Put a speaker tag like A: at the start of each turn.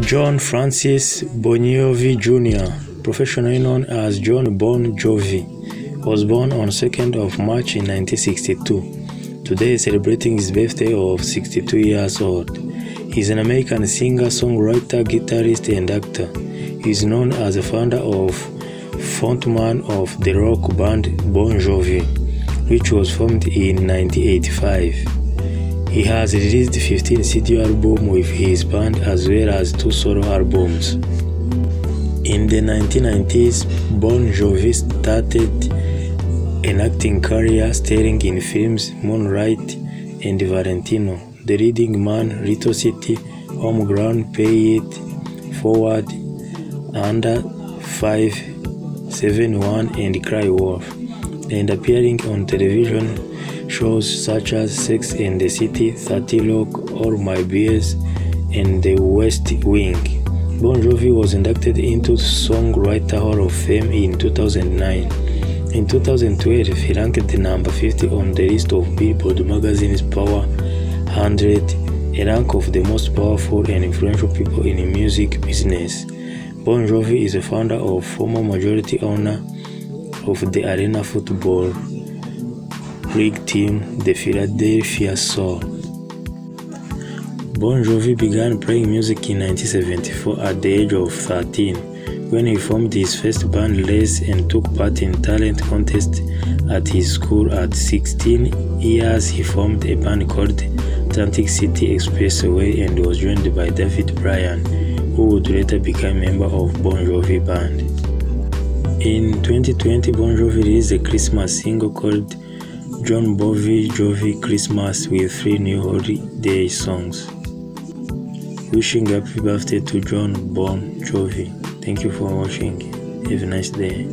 A: John Francis Bongiovi Jr., professionally known as Jon Bon Jovi, was born on 2nd of March in 1962. Today celebrating his birthday of 62 years old. He is an American singer, songwriter, guitarist, and actor. He is known as the founder of frontman of the rock band Bon Jovi, which was formed in 1985. He has released 15 studio albums with his band as well as two solo albums. In the 1990s, Bon Jovi started an acting career starring in films Moonlight and Valentino, The Leading Man, Little City, Home Ground, Pay It Forward, Under 5, 7 1 and Cry Wolf, and appearing on television shows such as Sex and the City, 30 Rock, Ally McBeal, and The West Wing. Bon Jovi was inducted into Songwriter Hall of Fame in 2009. In 2012, he ranked the number 50 on the list of Billboard magazine's Power 100, a rank of the most powerful and influential people in the music business. Bon Jovi is a founder of former majority owner of the Arena Football League team, the Philadelphia Soul. Bon Jovi began playing music in 1974 at the age of 13 when he formed his first band Les and took part in talent contests at his school at 16 years he formed a band called Atlantic City Expressway and was joined by David Bryan who would later become a member of Bon Jovi band. In 2020 Bon Jovi released a Christmas single called John Bovi Jovi Christmas with three new holiday songs. Wishing happy birthday to Jon Bon Jovi. Thank you for watching. Have a nice day.